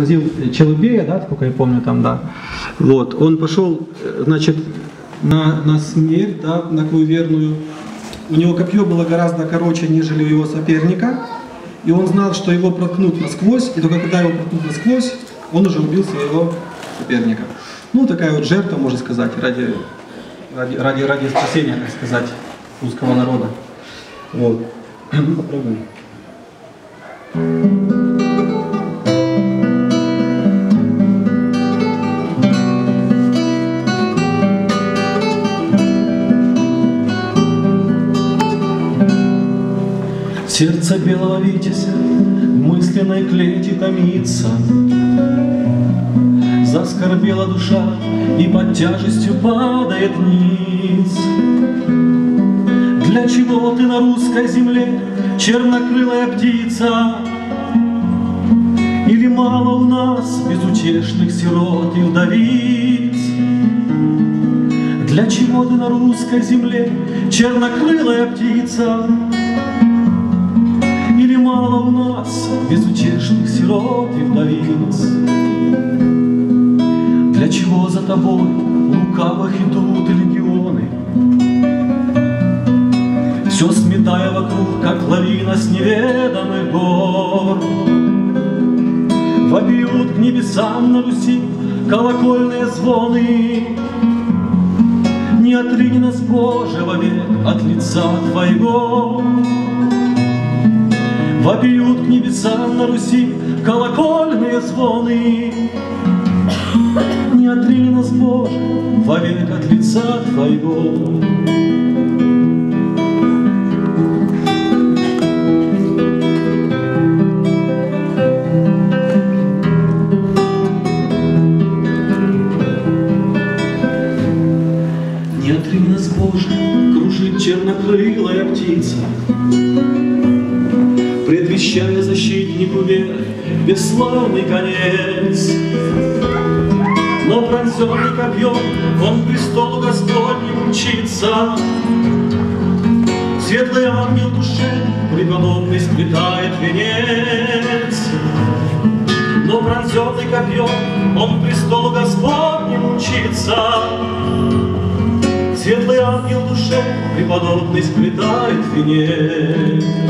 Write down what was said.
Возил Челубея, да, сколько я помню там, да. Вот, он пошел, э, значит, на, на смерть, да, на клуверную. У него копье было гораздо короче, нежели у его соперника. И он знал, что его проткнут насквозь, и только когда его проткнут насквозь, он уже убил своего соперника. Ну, такая вот жертва, можно сказать, ради, ради, ради, ради спасения, так сказать, русского народа. Вот. Попробуем. Сердце белого витязя мысленной клете томится. Заскорбела душа и под тяжестью падает низ. Для чего ты на русской земле, чернокрылая птица? Или мало у нас безутешных сирот и вдовиц? Для чего ты на русской земле, чернокрылая птица? Или мало у нас безутешных сирот и вдовиц? Для чего за тобой лукавых идут легионы? Все сметая вокруг, как лавина с неведомых гор. Вопиют к небесам на Руси колокольные звоны. Не отрини нас, Боже, вовек от лица Твоего. Вопиют к небесам на Руси колокольные звоны. Не отрини нас, Боже, вовек от лица Твоего. Не отрини нас, Боже, кружит чернокрылая птица, Предвещая защитнику век бесславный конец. Но пронзенный копьем он к престолу Господнему мчится. Светлый ангел душе преподобный сплетает венец. Но пронзенный копьем он к престолу Господнему мчится. Светлый ангел душе преподобный сплетает венец.